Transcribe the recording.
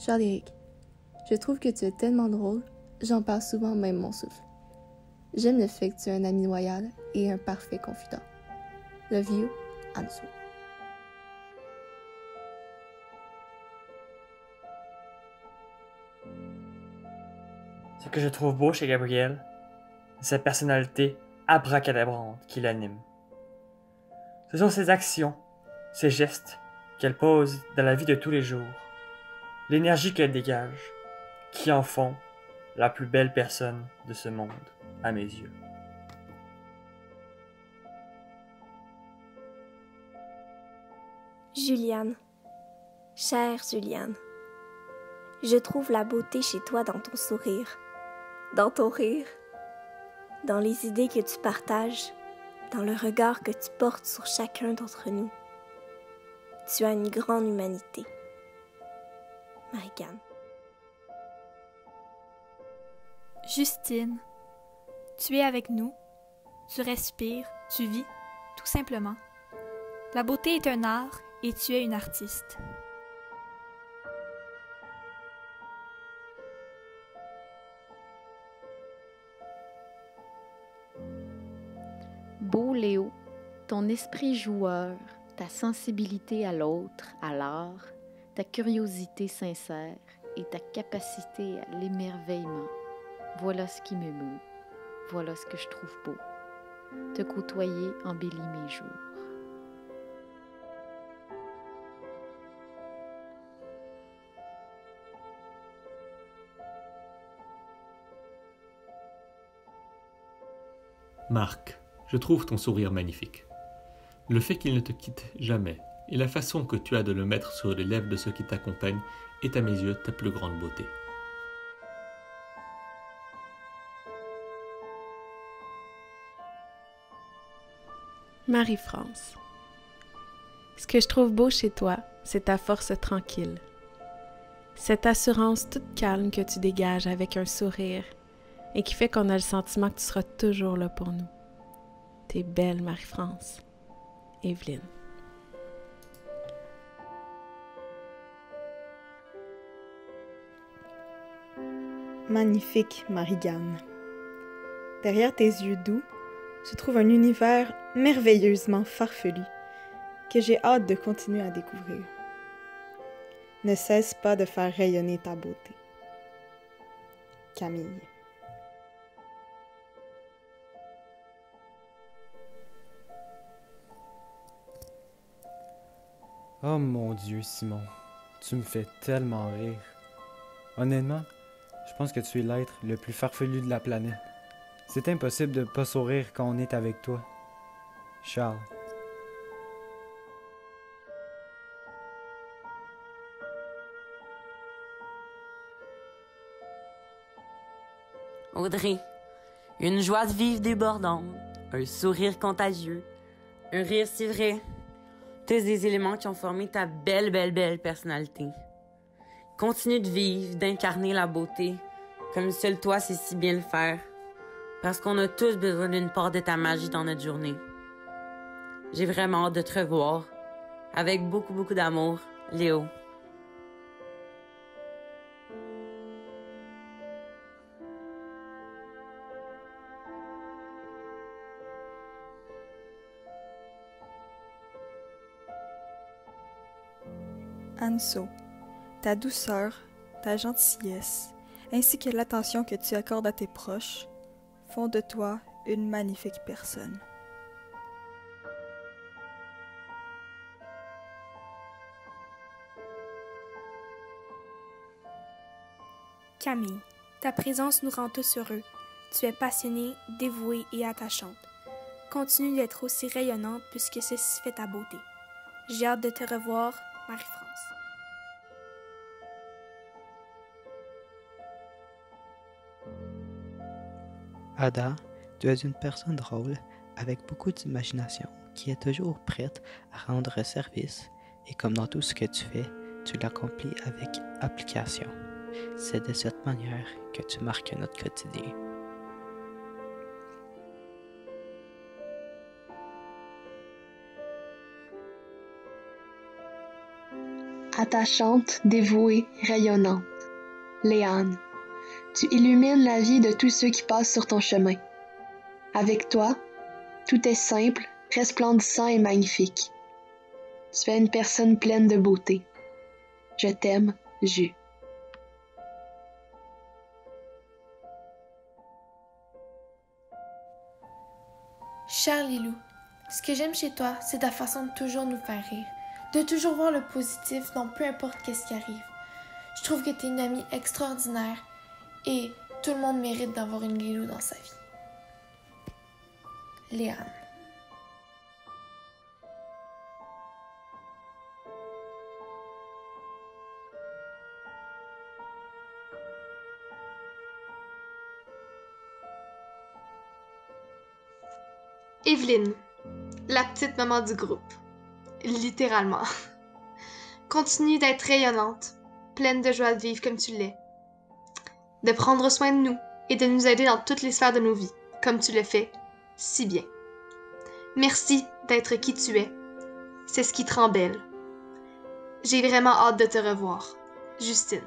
Charles-Éric, je trouve que tu es tellement drôle, j'en parle souvent même mon souffle. J'aime le fait que tu es un ami loyal et un parfait confident. Love you, Anso. Ce que je trouve beau chez Gabrielle, c'est sa personnalité abracadabrante qui l'anime. Ce sont ses actions, ses gestes qu'elle pose dans la vie de tous les jours, l'énergie qu'elle dégage, qui en font la plus belle personne de ce monde, à mes yeux. Juliane, chère Juliane, je trouve la beauté chez toi dans ton sourire, dans ton rire, dans les idées que tu partages, dans le regard que tu portes sur chacun d'entre nous. Tu as une grande humanité. Marie-Canne. Justine, tu es avec nous, tu respires, tu vis, tout simplement. La beauté est un art et tu es une artiste. Beau Léo, ton esprit joueur, ta sensibilité à l'autre, à l'art, ta curiosité sincère et ta capacité à l'émerveillement, voilà ce qui me meut, voilà ce que je trouve beau. Te côtoyer embellit mes jours. Marc, je trouve ton sourire magnifique. Le fait qu'il ne te quitte jamais et la façon que tu as de le mettre sur les lèvres de ceux qui t'accompagnent est à mes yeux ta plus grande beauté. Marie-France. Ce que je trouve beau chez toi, c'est ta force tranquille. Cette assurance toute calme que tu dégages avec un sourire et qui fait qu'on a le sentiment que tu seras toujours là pour nous. T'es belle, Marie-France. Evelyne. Magnifique, Marie-Ganne. Derrière tes yeux doux se trouve un univers merveilleusement farfelu que j'ai hâte de continuer à découvrir. Ne cesse pas de faire rayonner ta beauté. Camille. Oh mon Dieu, Simon, tu me fais tellement rire. Honnêtement, pense que tu es l'être le plus farfelu de la planète. C'est impossible de pas sourire quand on est avec toi. Charles. Audrey, une joie de vivre débordante, un sourire contagieux, un rire si vrai. Tous des éléments qui ont formé ta belle, belle, belle personnalité. Continue de vivre, d'incarner la beauté, comme seul toi sais si bien le faire, parce qu'on a tous besoin d'une part de ta magie dans notre journée. J'ai vraiment hâte de te revoir. Avec beaucoup, beaucoup d'amour, Léo. Anso, ta douceur, ta gentillesse, ainsi que l'attention que tu accordes à tes proches, font de toi une magnifique personne. Camille, ta présence nous rend tous heureux. Tu es passionnée, dévouée et attachante. Continue d'être aussi rayonnante puisque ceci fait ta beauté. J'ai hâte de te revoir, Marie-France. Ada, tu es une personne drôle, avec beaucoup d'imagination, qui est toujours prête à rendre service, et comme dans tout ce que tu fais, tu l'accomplis avec application. C'est de cette manière que tu marques notre quotidien. attachante, dévouée, rayonnante. Léane, tu illumines la vie de tous ceux qui passent sur ton chemin. Avec toi, tout est simple, resplendissant et magnifique. Tu es une personne pleine de beauté. Je t'aime, Jus. Cher Lilou, ce que j'aime chez toi, c'est ta façon de toujours nous faire rire, de toujours voir le positif dans peu importe qu'est-ce qui arrive. Je trouve que tu es une amie extraordinaire et tout le monde mérite d'avoir une Lilou dans sa vie. Léane. Evelyne, la petite maman du groupe. Littéralement. Continue d'être rayonnante, pleine de joie de vivre comme tu l'es. De prendre soin de nous et de nous aider dans toutes les sphères de nos vies, comme tu le fais si bien. Merci d'être qui tu es. C'est ce qui te. J'ai vraiment hâte de te revoir. Justine.